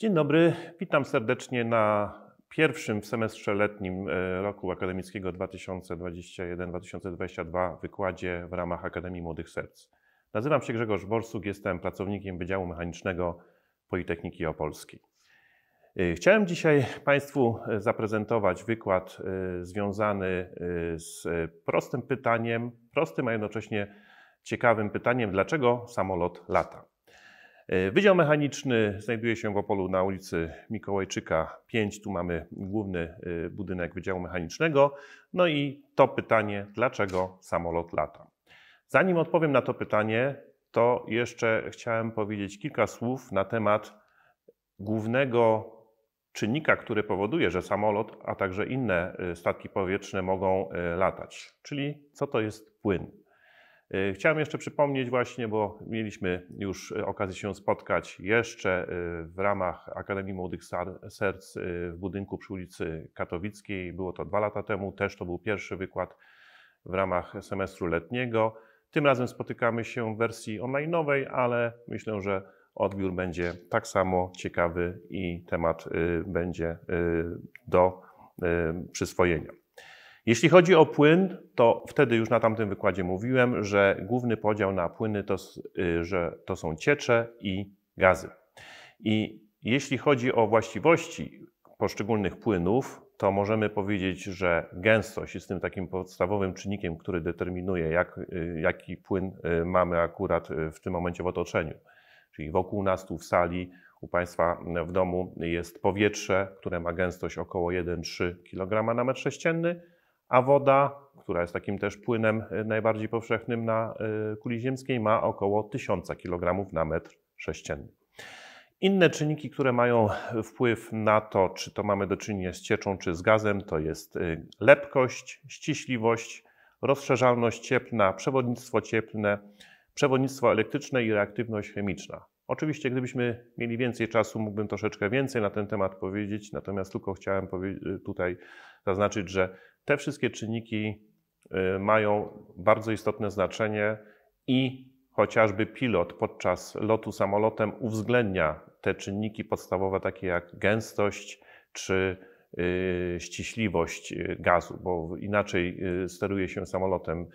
Dzień dobry, witam serdecznie na pierwszym w semestrze letnim e, roku akademickiego 2021-2022 wykładzie w ramach Akademii Młodych Serc. Nazywam się Grzegorz Borsuk, jestem pracownikiem Wydziału Mechanicznego Politechniki Opolskiej. E, chciałem dzisiaj Państwu zaprezentować wykład e, związany z prostym pytaniem, prostym, a jednocześnie ciekawym pytaniem, dlaczego samolot lata. E, Wydział Mechaniczny znajduje się w Opolu na ulicy Mikołajczyka 5. Tu mamy główny e, budynek Wydziału Mechanicznego. No i to pytanie, dlaczego samolot lata? Zanim odpowiem na to pytanie, to jeszcze chciałem powiedzieć kilka słów na temat głównego czynnika, który powoduje, że samolot, a także inne e, statki powietrzne mogą latać, czyli co to jest płyn. E, chciałem jeszcze przypomnieć właśnie, bo mieliśmy już e, okazję się spotkać jeszcze e, w ramach Akademii Młodych Serc w budynku przy ulicy Katowickiej. Było to dwa lata temu, też to był pierwszy wykład w ramach semestru letniego. Tym razem spotykamy się w wersji online'owej, ale myślę, że odbiór będzie tak samo ciekawy i temat będzie do przyswojenia. Jeśli chodzi o płyn, to wtedy już na tamtym wykładzie mówiłem, że główny podział na płyny to, y, że to są ciecze i gazy. I jeśli chodzi o właściwości poszczególnych płynów, to możemy powiedzieć, że gęstość jest tym takim podstawowym czynnikiem, który determinuje, jak, y, jaki płyn y, mamy akurat w tym momencie w otoczeniu. Czyli wokół nas tu w sali, u Państwa w domu jest powietrze, które ma gęstość około 1,3 kg na metr sześcienny, a woda, która jest takim też płynem e, najbardziej powszechnym na e, kuli ziemskiej, ma około 1000 kg na metr sześcienny. Inne czynniki, które mają wpływ na to, czy to mamy do czynienia z cieczą, czy z gazem, to jest lepkość, ściśliwość, rozszerzalność cieplna, przewodnictwo cieplne, przewodnictwo elektryczne i reaktywność chemiczna. Oczywiście, gdybyśmy mieli więcej czasu, mógłbym troszeczkę więcej na ten temat powiedzieć, natomiast tylko chciałem tutaj zaznaczyć, że te wszystkie czynniki y, mają bardzo istotne znaczenie i chociażby pilot podczas lotu samolotem uwzględnia te czynniki podstawowe, takie jak gęstość czy y, ściśliwość y, gazu, bo inaczej steruje się samolotem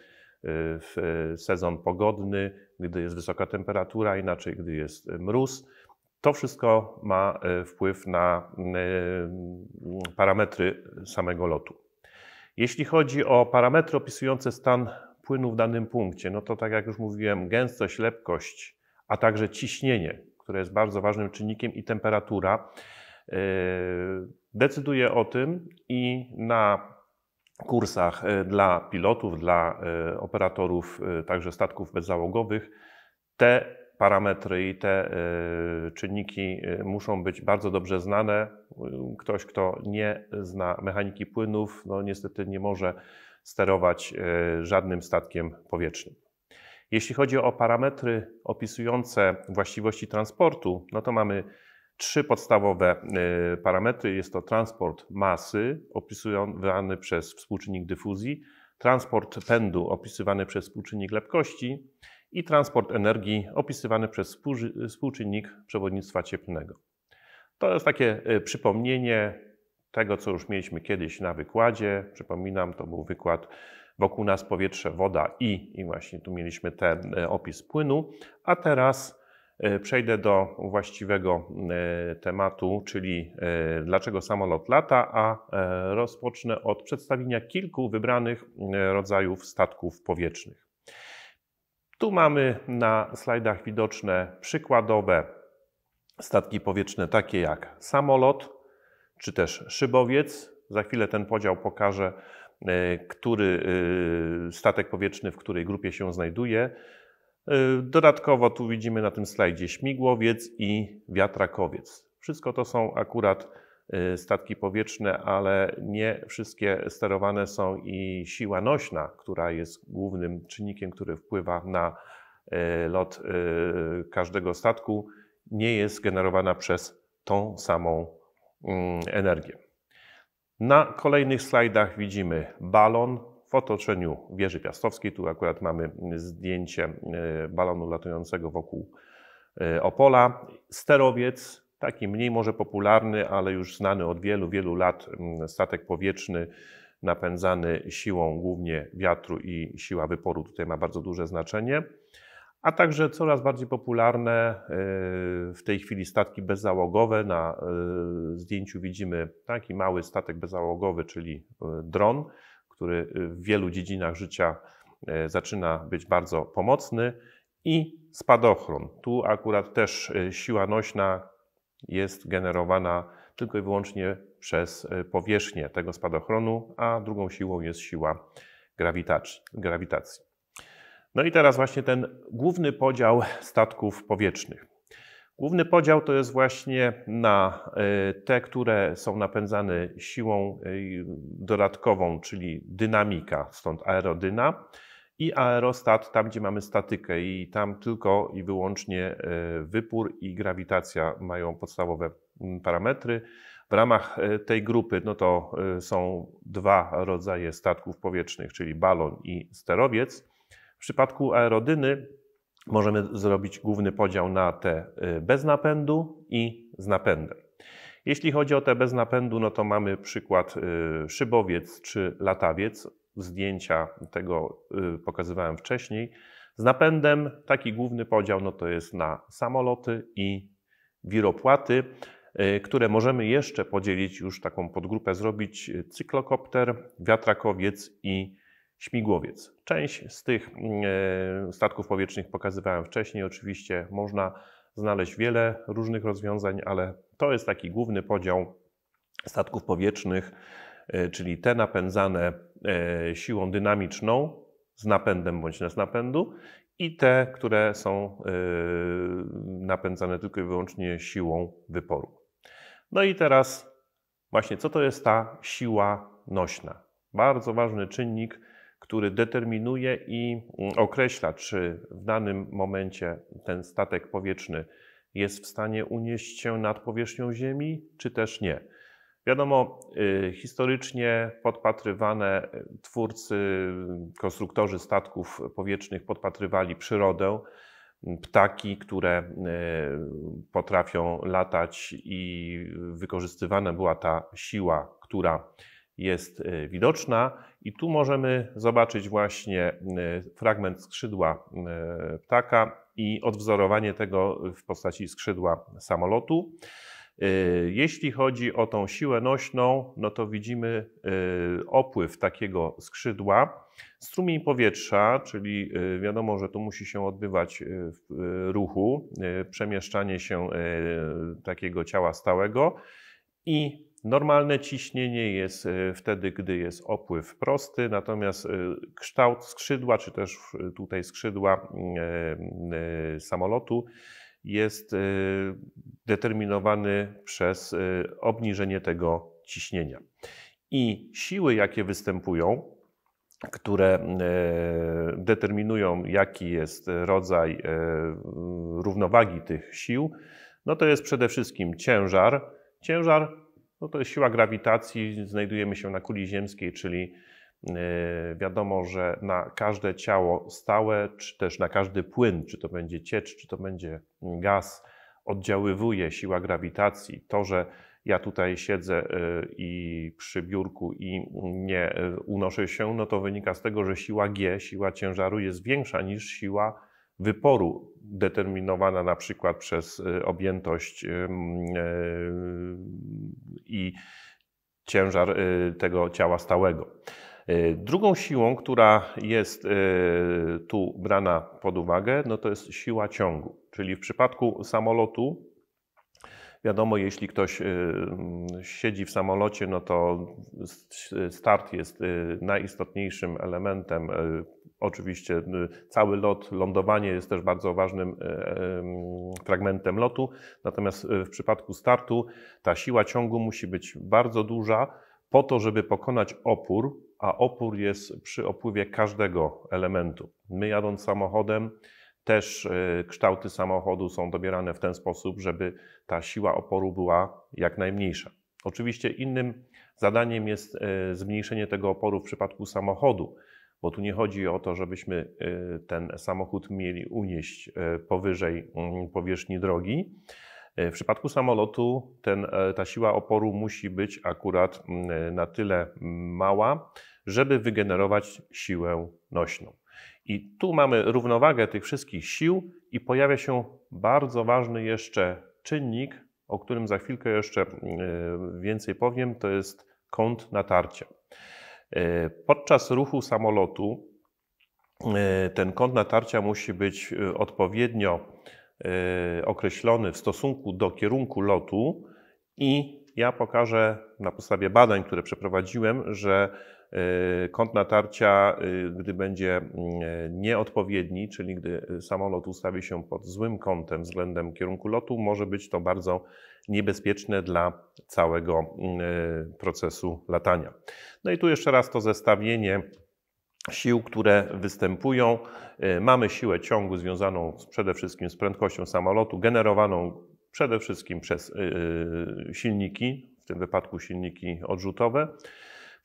w sezon pogodny, gdy jest wysoka temperatura, inaczej gdy jest mróz. To wszystko ma wpływ na parametry samego lotu. Jeśli chodzi o parametry opisujące stan płynu w danym punkcie, no to tak jak już mówiłem, gęstość, lepkość, a także ciśnienie, które jest bardzo ważnym czynnikiem i temperatura, yy, decyduje o tym i na kursach yy, dla pilotów, dla yy, operatorów także statków bezzałogowych te parametry i te e, czynniki e, muszą być bardzo dobrze znane. Ktoś, kto nie zna mechaniki płynów, no niestety nie może sterować żadnym statkiem powietrznym. Jeśli chodzi o parametry opisujące właściwości transportu, no to mamy trzy podstawowe parametry. Jest to transport masy, opisywany przez współczynnik dyfuzji, transport pędu, opisywany przez współczynnik lepkości i transport energii opisywany przez współczynnik przewodnictwa cieplnego. To jest takie e, przypomnienie tego, co już mieliśmy kiedyś na wykładzie. Przypominam, to był wykład wokół nas powietrze, woda i, i właśnie tu mieliśmy ten e, opis płynu. A teraz e, przejdę do właściwego tematu, czyli dlaczego samolot lata, a rozpocznę od przedstawienia kilku wybranych rodzajów statków powietrznych. Tu mamy na slajdach widoczne przykładowe statki powietrzne, takie jak samolot czy też szybowiec. Za chwilę ten podział pokaże, e, który e, statek powietrzny w której grupie się znajduje. E, dodatkowo tu widzimy na tym slajdzie śmigłowiec i wiatrakowiec. Wszystko to są akurat statki powietrzne, ale nie wszystkie sterowane są i siła nośna, która jest głównym czynnikiem, który wpływa na y, lot y, każdego statku, nie jest generowana przez tą samą mm, energię. Na kolejnych slajdach widzimy balon w otoczeniu wieży piastowskiej. Tu akurat mamy zdjęcie balonu latającego wokół Opola. Sterowiec taki mniej może popularny, ale już znany od wielu, wielu lat mm, statek powietrzny napędzany siłą głównie wiatru i siła wyporu tutaj ma bardzo duże znaczenie. A także coraz bardziej popularne e, w tej chwili statki bezzałogowe. Na e, zdjęciu widzimy taki mały statek bezzałogowy, czyli e, dron, który w wielu dziedzinach życia zaczyna być bardzo pomocny i spadochron. Tu akurat też siła nośna jest generowana tylko i wyłącznie przez e, powierzchnię tego spadochronu, a drugą siłą jest siła grawitacji. No i teraz właśnie ten główny podział statków powietrznych. Główny podział to jest właśnie na e, te, które są napędzane siłą e, dodatkową, czyli dynamika, stąd aerodyna, i aerostat, tam gdzie mamy statykę, i tam tylko i wyłącznie wypór i grawitacja mają podstawowe parametry. W ramach e, tej grupy no to e, są dwa rodzaje statków powietrznych, czyli balon i sterowiec. W przypadku aerodyny możemy zrobić główny podział na te e, bez napędu i z napędem. Jeśli chodzi o te bez napędu, no to mamy przykład szybowiec czy latawiec. Zdjęcia tego pokazywałem wcześniej. Z napędem taki główny podział no to jest na samoloty i wiropłaty. E, które możemy jeszcze podzielić, już taką podgrupę zrobić, e, cyklokopter, wiatrakowiec i śmigłowiec. Część z tych statków powietrznych pokazywałem wcześniej. Oczywiście można znaleźć wiele różnych rozwiązań, ale to jest taki główny podział statków powietrznych, czyli te napędzane siłą dynamiczną z napędem bądź bez napędu i te, które są napędzane tylko i wyłącznie siłą wyporu. No i teraz właśnie co to jest ta siła nośna? Bardzo ważny czynnik, który determinuje i mm, określa, czy w danym momencie ten statek powietrzny jest w stanie unieść się nad powierzchnią Ziemi, czy też nie. Wiadomo, y, historycznie podpatrywane y, twórcy, konstruktorzy statków powietrznych podpatrywali przyrodę, ptaki, które potrafią latać i wykorzystywana była ta siła, która jest widoczna. I tu możemy zobaczyć właśnie fragment skrzydła ptaka i odwzorowanie tego w postaci skrzydła samolotu. Jeśli chodzi o tą siłę nośną, no to widzimy opływ takiego skrzydła. Strumień powietrza, czyli y, wiadomo, że to musi się odbywać y, w y, ruchu, przemieszczanie się takiego ciała stałego i normalne ciśnienie jest wtedy, gdy jest opływ prosty, natomiast kształt skrzydła, czy też tutaj skrzydła samolotu jest determinowany przez obniżenie tego ciśnienia. I siły, jakie występują, które e, determinują, jaki jest rodzaj równowagi tych sił, no to jest przede wszystkim ciężar. Ciężar no to jest siła grawitacji, znajdujemy się na kuli ziemskiej, czyli wiadomo, że na każde ciało stałe, czy też na każdy płyn, czy to będzie ciecz, czy to będzie gaz, oddziaływuje siła grawitacji. To, że ja tutaj siedzę y, i przy biurku i nie y, unoszę się, no to wynika z tego, że siła G, siła ciężaru jest większa niż siła wyporu, determinowana na przykład przez objętość i ciężar tego ciała stałego. Drugą siłą, która jest tu brana pod uwagę, no to jest siła ciągu. Czyli w przypadku samolotu Wiadomo, jeśli ktoś y, siedzi w samolocie, no to start jest najistotniejszym elementem. Oczywiście cały lot, lądowanie jest też bardzo ważnym fragmentem lotu. Natomiast w przypadku startu ta siła ciągu musi być bardzo duża po to, żeby pokonać opór, a opór jest przy opływie każdego elementu. My jadąc samochodem, też e, kształty samochodu są dobierane w ten sposób, żeby ta siła oporu była jak najmniejsza. Oczywiście innym zadaniem jest e, zmniejszenie tego oporu w przypadku samochodu, bo tu nie chodzi o to, żebyśmy e, ten samochód mieli unieść powyżej mm, powierzchni drogi, W przypadku samolotu ten, ta siła oporu musi być akurat mm, na tyle mała, żeby wygenerować siłę nośną. I tu mamy równowagę tych wszystkich sił i pojawia się bardzo ważny jeszcze czynnik, o którym za chwilkę jeszcze e, więcej powiem, to jest kąt natarcia. E, podczas ruchu samolotu e, ten kąt natarcia musi być odpowiednio określony w stosunku do kierunku lotu i ja pokażę na podstawie badań, które przeprowadziłem, że kąt natarcia, e, gdy będzie e, nieodpowiedni, czyli gdy samolot ustawi się pod złym kątem względem kierunku lotu, może być to bardzo niebezpieczne dla całego procesu latania. No i tu jeszcze raz to zestawienie sił, które występują. Mamy siłę ciągu związaną przede wszystkim z prędkością samolotu, generowaną przede wszystkim przez silniki, w tym wypadku silniki odrzutowe.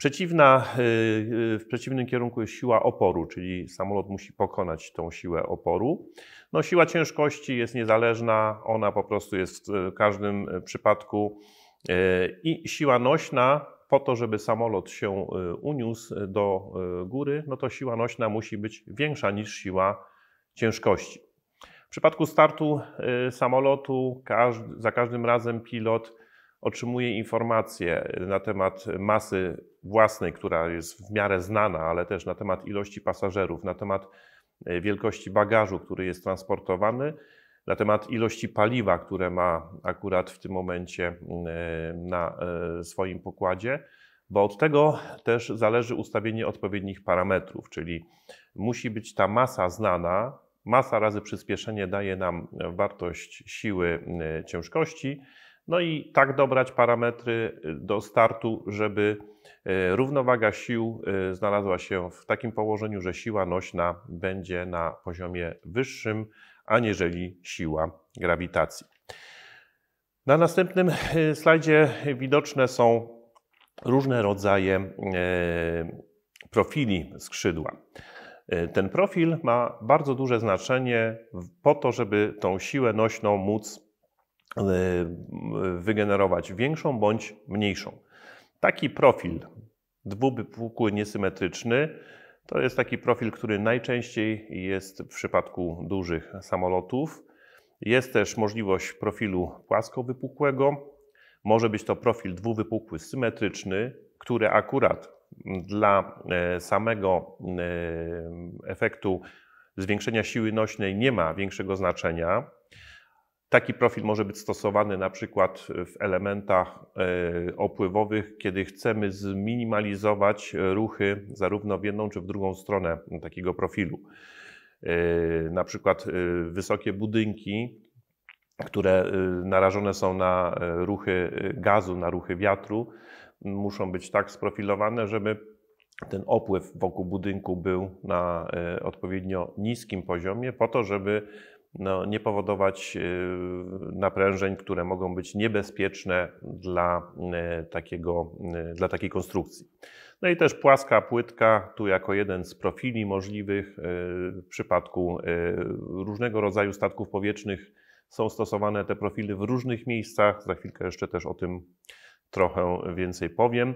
Przeciwna, y, y, w przeciwnym kierunku jest siła oporu, czyli samolot musi pokonać tą siłę oporu. No, siła ciężkości jest niezależna, ona po prostu jest w każdym przypadku. Y, I siła nośna, po to, żeby samolot się uniósł do góry, no to siła nośna musi być większa niż siła ciężkości. W przypadku startu samolotu za każdym razem pilot otrzymuje informacje na temat masy własnej, która jest w miarę znana, ale też na temat ilości pasażerów, na temat e, wielkości bagażu, który jest transportowany, na temat ilości paliwa, które ma akurat w tym momencie e, na e, swoim pokładzie, bo od tego też zależy ustawienie odpowiednich parametrów, czyli musi być ta masa znana. Masa razy przyspieszenie daje nam wartość siły ciężkości no i tak dobrać parametry y, do startu, żeby y, równowaga sił y, znalazła się w takim położeniu, że siła nośna będzie na poziomie wyższym, aniżeli siła grawitacji. Na następnym slajdzie widoczne są różne rodzaje profili skrzydła. Ten profil ma bardzo duże znaczenie po to, żeby tą siłę nośną móc wygenerować większą bądź mniejszą. Taki profil dwuwypukły niesymetryczny to jest taki profil, który najczęściej jest w przypadku dużych samolotów. Jest też możliwość profilu płaskowypukłego. Może być to profil dwuwypukły symetryczny, który akurat dla e, samego e, efektu zwiększenia siły nośnej nie ma większego znaczenia. Taki profil może być stosowany na przykład w elementach e, opływowych, kiedy chcemy zminimalizować ruchy zarówno w jedną czy w drugą stronę takiego profilu. E, na przykład e, wysokie budynki, które narażone są na ruchy gazu, na ruchy wiatru, muszą być tak sprofilowane, żeby ten opływ wokół budynku był na odpowiednio niskim poziomie, po to, żeby no, nie powodować y, naprężeń, które mogą być niebezpieczne dla, y, takiego, y, dla takiej konstrukcji. No i też płaska płytka, tu jako jeden z profili możliwych w przypadku różnego rodzaju statków powietrznych są stosowane te profily w różnych miejscach. Za chwilkę jeszcze też o tym trochę więcej powiem.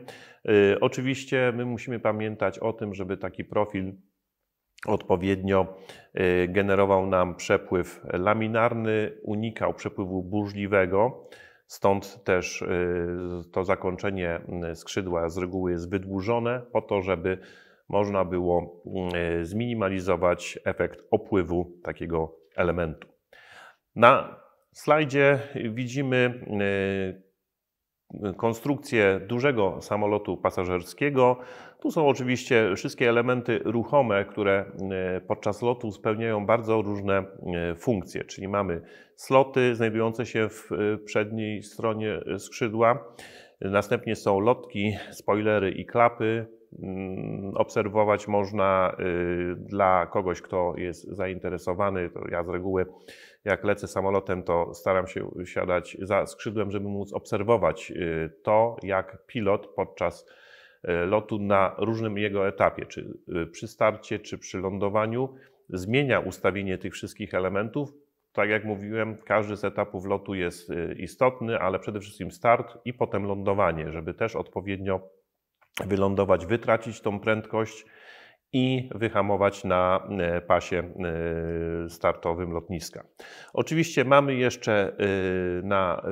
Oczywiście my musimy pamiętać o tym, żeby taki profil odpowiednio y, generował nam przepływ laminarny, unikał przepływu burzliwego. Stąd też y, to zakończenie y, skrzydła z reguły jest wydłużone, po to, żeby można było zminimalizować efekt opływu takiego elementu. Na slajdzie widzimy konstrukcję dużego samolotu pasażerskiego. Tu są oczywiście wszystkie elementy ruchome, które e, podczas lotu spełniają bardzo różne e, funkcje, czyli mamy sloty znajdujące się w e, przedniej stronie skrzydła, następnie są lotki, spoilery i klapy. Mm, obserwować można dla kogoś, kto jest zainteresowany, to ja z reguły jak lecę samolotem, to staram się siadać za skrzydłem, żeby móc obserwować y, to, jak pilot podczas y, lotu na różnym jego etapie, czy y, przy starcie, czy przy lądowaniu, zmienia ustawienie tych wszystkich elementów. Tak jak mówiłem, każdy z etapów lotu jest istotny, ale przede wszystkim start i potem lądowanie, żeby też odpowiednio wylądować, wytracić tą prędkość i wyhamować na e, pasie e, startowym lotniska. Oczywiście mamy jeszcze e, na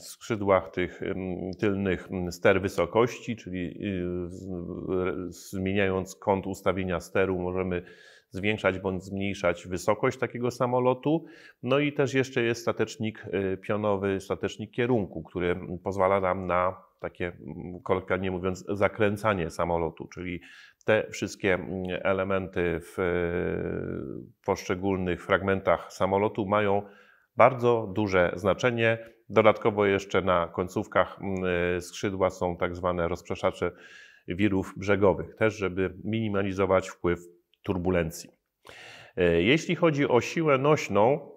skrzydłach tych tylnych ster wysokości, czyli zmieniając kąt ustawienia steru możemy zwiększać bądź zmniejszać wysokość takiego samolotu. No i też jeszcze jest statecznik pionowy, statecznik kierunku, który pozwala nam na takie, kolokwialnie mówiąc, zakręcanie samolotu, czyli te wszystkie mm, elementy w poszczególnych fragmentach samolotu mają bardzo duże znaczenie. Dodatkowo jeszcze na końcówkach mm, skrzydła są tak zwane rozprzeszacze wirów brzegowych, też żeby minimalizować wpływ turbulencji. E, jeśli chodzi o siłę nośną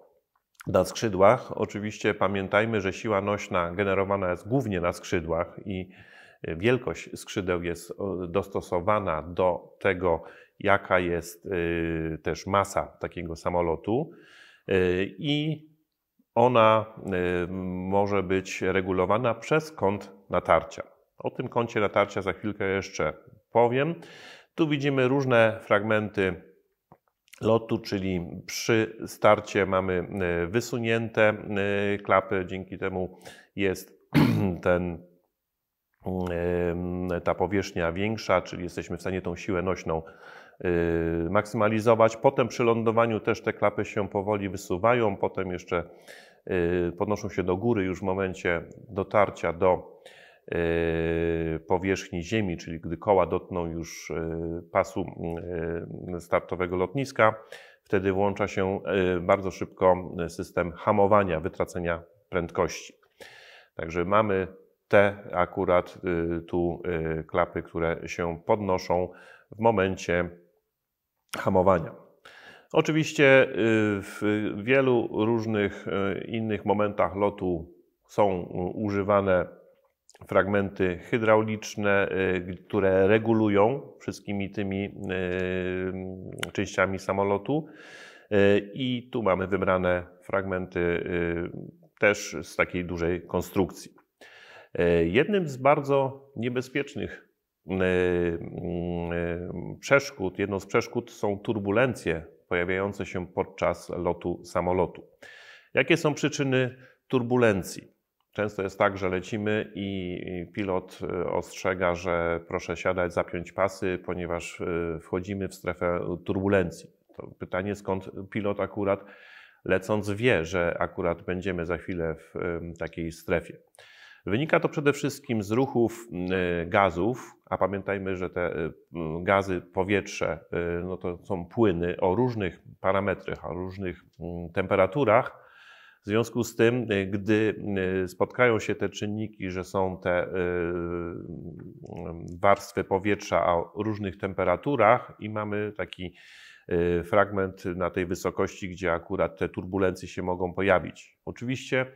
na skrzydłach, oczywiście pamiętajmy, że siła nośna generowana jest głównie na skrzydłach i wielkość skrzydeł jest dostosowana do tego, jaka jest y, też masa takiego samolotu y, i ona y, może być regulowana przez kąt natarcia. O tym kącie natarcia za chwilkę jeszcze powiem. Tu widzimy różne fragmenty lotu, czyli przy starcie mamy wysunięte klapy, dzięki temu jest ten ta powierzchnia większa, czyli jesteśmy w stanie tą siłę nośną y, maksymalizować. Potem przy lądowaniu też te klapy się powoli wysuwają, potem jeszcze y, podnoszą się do góry już w momencie dotarcia do y, powierzchni ziemi, czyli gdy koła dotkną już pasu startowego lotniska, wtedy włącza się bardzo szybko system hamowania, wytracenia prędkości. Także mamy te akurat y, tu y, klapy, które się podnoszą w momencie hamowania. Oczywiście y, w wielu różnych innych momentach lotu są używane fragmenty hydrauliczne, które regulują wszystkimi tymi częściami samolotu. I tu mamy wybrane fragmenty też z takiej dużej konstrukcji. E, jednym z bardzo niebezpiecznych e, e, przeszkód, jedną z przeszkód są turbulencje pojawiające się podczas lotu samolotu. Jakie są przyczyny turbulencji? Często jest tak, że lecimy i pilot ostrzega, że proszę siadać, zapiąć pasy, ponieważ wchodzimy w strefę turbulencji. To pytanie, skąd pilot akurat lecąc wie, że akurat będziemy za chwilę w takiej strefie. Wynika to przede wszystkim z ruchów y, gazów, a pamiętajmy, że te y, gazy, powietrze y, no to są płyny o różnych parametrach, o różnych mm, temperaturach. W związku z tym, gdy spotkają się te czynniki, że są te warstwy powietrza o różnych temperaturach i mamy taki fragment na tej wysokości, gdzie akurat te turbulencje się mogą pojawić. Oczywiście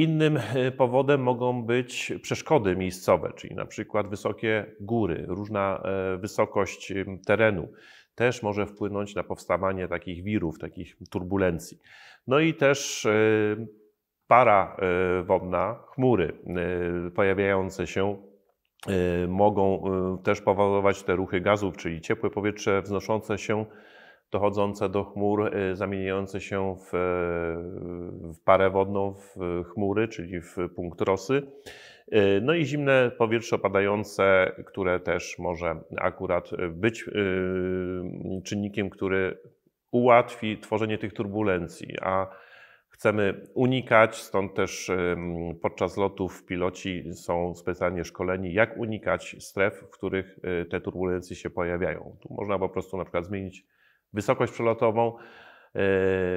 Innym e, powodem mogą być przeszkody miejscowe, czyli na przykład wysokie góry, różna e, wysokość terenu też może wpłynąć na powstawanie takich wirów, takich turbulencji. No i też e, para wodna, chmury pojawiające się mogą też powodować te ruchy gazów, czyli ciepłe powietrze wznoszące się dochodzące do chmur, y, zamieniające się w, w parę wodną, w chmury, czyli w punkt rosy. Y, no i zimne powietrze opadające, które też może akurat być y, czynnikiem, który ułatwi tworzenie tych turbulencji, a chcemy unikać, stąd też podczas lotów piloci są specjalnie szkoleni, jak unikać stref, w których te turbulencje się pojawiają. Tu można po prostu na przykład zmienić wysokość przelotową, e,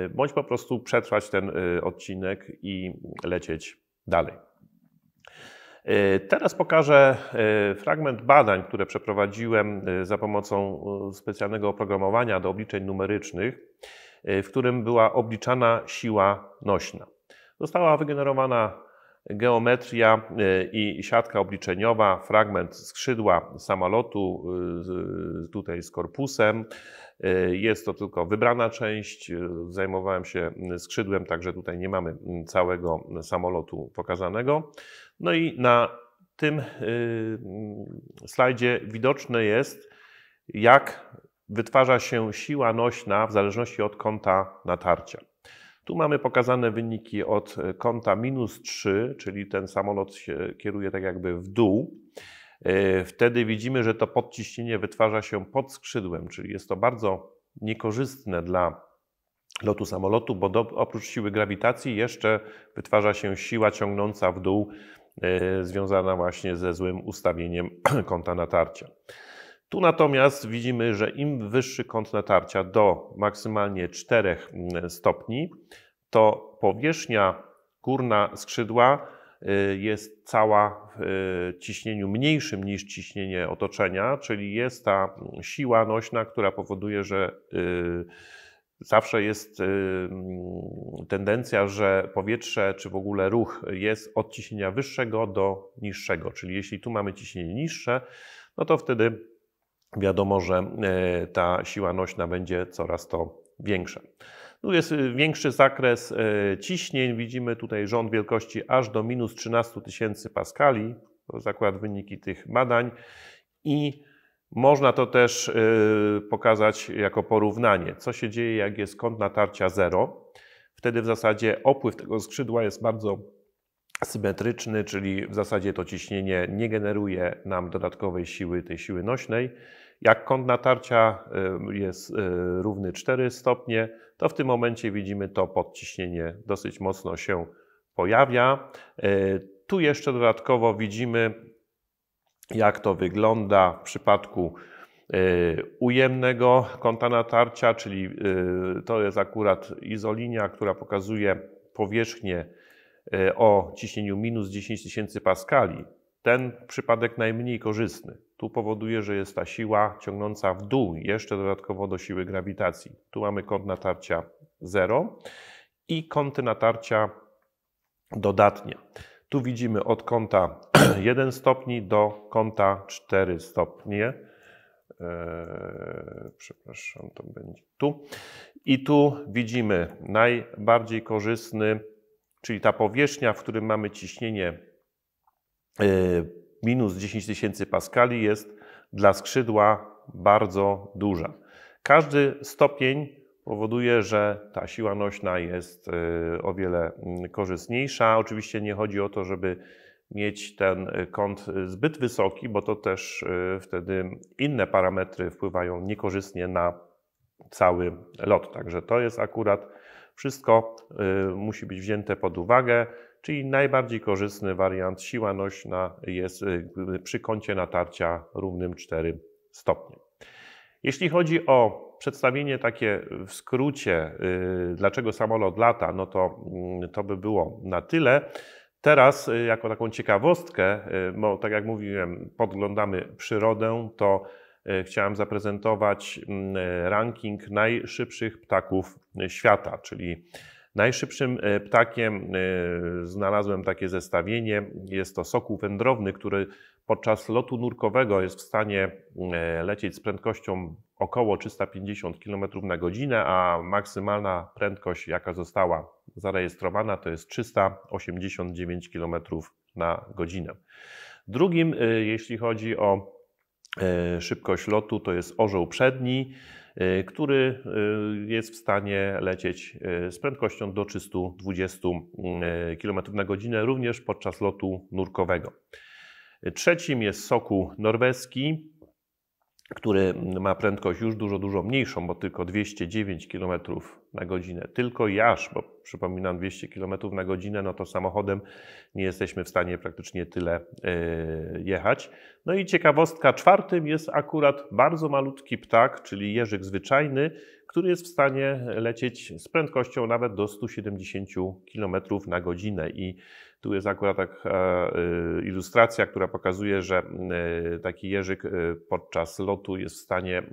bądź po prostu przetrwać ten e, odcinek i lecieć dalej. E, teraz pokażę fragment badań, które przeprowadziłem za pomocą specjalnego oprogramowania do obliczeń numerycznych, w którym była obliczana siła nośna. Została wygenerowana geometria i siatka obliczeniowa, fragment skrzydła samolotu tutaj z korpusem. Jest to tylko wybrana część. Zajmowałem się skrzydłem, także tutaj nie mamy całego samolotu pokazanego. No i na tym slajdzie widoczne jest, jak wytwarza się siła nośna w zależności od kąta natarcia. Tu mamy pokazane wyniki od kąta minus 3, czyli ten samolot się kieruje tak jakby w dół. E, wtedy widzimy, że to podciśnienie wytwarza się pod skrzydłem, czyli jest to bardzo niekorzystne dla lotu samolotu, bo do, oprócz siły grawitacji jeszcze wytwarza się siła ciągnąca w dół, e, związana właśnie ze złym ustawieniem kąta natarcia. Tu natomiast widzimy, że im wyższy kąt natarcia do maksymalnie 4 mm, stopni, to powierzchnia górna skrzydła y, jest cała w y, ciśnieniu mniejszym niż ciśnienie otoczenia, czyli jest ta siła nośna, która powoduje, że y, zawsze jest mm, tendencja, że powietrze czy w ogóle ruch jest od ciśnienia wyższego do niższego. Czyli jeśli tu mamy ciśnienie niższe, no to wtedy wiadomo, że e, ta siła nośna będzie coraz to większa. Tu jest e, większy zakres e, ciśnień. Widzimy tutaj rząd wielkości aż do minus 13 tysięcy paskali. To zakład wyniki tych badań. I można to też pokazać jako porównanie. Co się dzieje, jak jest kąt natarcia 0? Wtedy w zasadzie opływ tego skrzydła jest bardzo symetryczny, czyli w zasadzie to ciśnienie nie generuje nam dodatkowej siły, tej siły nośnej. Jak kąt natarcia y, jest y, równy 4 stopnie, to w tym momencie widzimy to podciśnienie dosyć mocno się pojawia. Y, tu jeszcze dodatkowo widzimy, jak to wygląda w przypadku ujemnego kąta natarcia, czyli to jest akurat izolinia, która pokazuje powierzchnię o ciśnieniu minus 10 tysięcy paskali. Ten przypadek najmniej korzystny. Tu powoduje, że jest ta siła ciągnąca w dół, jeszcze dodatkowo do siły grawitacji. Tu mamy kąt natarcia 0 i kąty natarcia dodatnie. Tu widzimy od kąta 1 stopni do kąta 4 stopnie. Eee, przepraszam, to będzie tu. I tu widzimy najbardziej korzystny, czyli ta powierzchnia, w którym mamy ciśnienie yy, minus 10 tysięcy paskali jest dla skrzydła bardzo duża. Każdy stopień powoduje, że ta siła nośna jest y, o wiele mm, korzystniejsza. Oczywiście nie chodzi o to, żeby mieć ten kąt zbyt wysoki, bo to też y, wtedy inne parametry wpływają niekorzystnie na cały lot. Także to jest akurat wszystko y, musi być wzięte pod uwagę czyli najbardziej korzystny wariant siła nośna jest y, przy kącie natarcia równym 4 stopnie. Jeśli chodzi o przedstawienie takie w skrócie, y, dlaczego samolot lata, no to mm, to by było na tyle. Teraz, y, jako taką ciekawostkę, bo tak jak mówiłem, podglądamy przyrodę, to chciałem zaprezentować mm, ranking najszybszych ptaków świata, czyli Najszybszym e, ptakiem e, znalazłem takie zestawienie. Jest to sokół wędrowny, który podczas lotu nurkowego jest w stanie e, lecieć z prędkością około 350 km na godzinę, a maksymalna prędkość, jaka została zarejestrowana, to jest 389 km na godzinę. Drugim, jeśli chodzi o szybkość lotu, to jest orzeł przedni. Y, który y, jest w stanie lecieć y, z prędkością do 320 km na godzinę, również podczas lotu nurkowego. Trzecim jest soku norweski, który ma prędkość już dużo, dużo mniejszą, bo tylko 209 km na godzinę. Tylko i aż, bo przypominam 200 km na godzinę, no to samochodem nie jesteśmy w stanie praktycznie tyle e, jechać. No i ciekawostka czwartym jest akurat bardzo malutki ptak, czyli jeżyk zwyczajny, który jest w stanie lecieć z prędkością nawet do 170 km na godzinę. I tu jest akurat taka e, ilustracja, która pokazuje, że e, taki jeżyk podczas lotu jest w stanie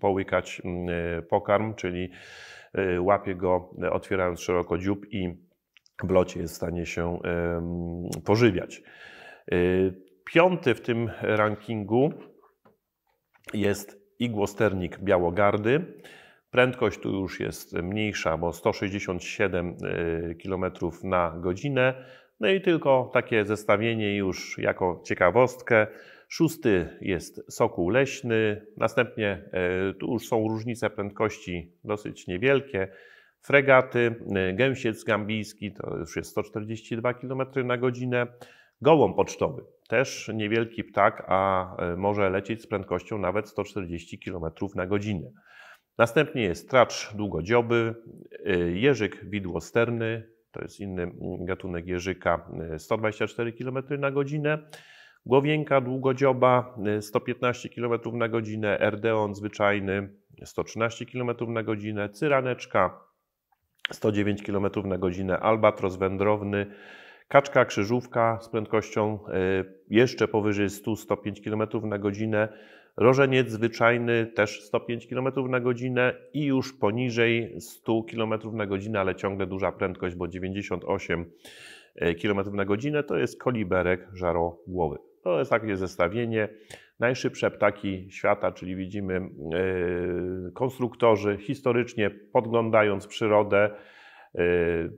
połykać pokarm, czyli łapie go otwierając szeroko dziób i w locie jest w stanie się pożywiać. Piąty w tym rankingu jest igłosternik Białogardy. Prędkość tu już jest mniejsza, bo 167 km na godzinę. No i tylko takie zestawienie już jako ciekawostkę. Szósty jest sokół leśny, następnie e, tu już są różnice prędkości dosyć niewielkie. Fregaty, e, gęsiec gambijski to już jest 142 km na godzinę. Gołąb pocztowy, też niewielki ptak, a e, może lecieć z prędkością nawet 140 km na godzinę. Następnie jest tracz długodzioby, jeżyk widłosterny, to jest inny gatunek jeżyka, 124 km na godzinę. Głowienka długodzioba 115 km na godzinę, erdeon zwyczajny 113 km na godzinę, cyraneczka 109 km na godzinę, albatros wędrowny, kaczka krzyżówka z prędkością e, jeszcze powyżej 100-105 km na godzinę, rożeniec zwyczajny też 105 km na godzinę i już poniżej 100 km na godzinę, ale ciągle duża prędkość, bo 98 e, km na godzinę to jest koliberek żarogłowy. To jest takie zestawienie. Najszybsze ptaki świata, czyli widzimy yy, konstruktorzy historycznie podglądając przyrodę, yy,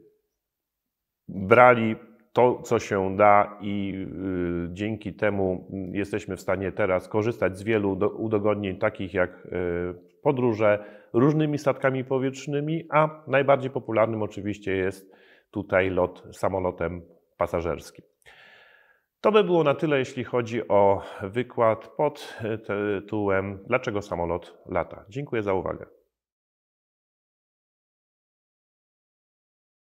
brali to, co się da, i yy, dzięki temu jesteśmy w stanie teraz korzystać z wielu udogodnień, takich jak podróże różnymi statkami powietrznymi, a najbardziej popularnym oczywiście jest tutaj lot samolotem pasażerskim. To by było na tyle, jeśli chodzi o wykład pod tytułem Dlaczego samolot lata. Dziękuję za uwagę.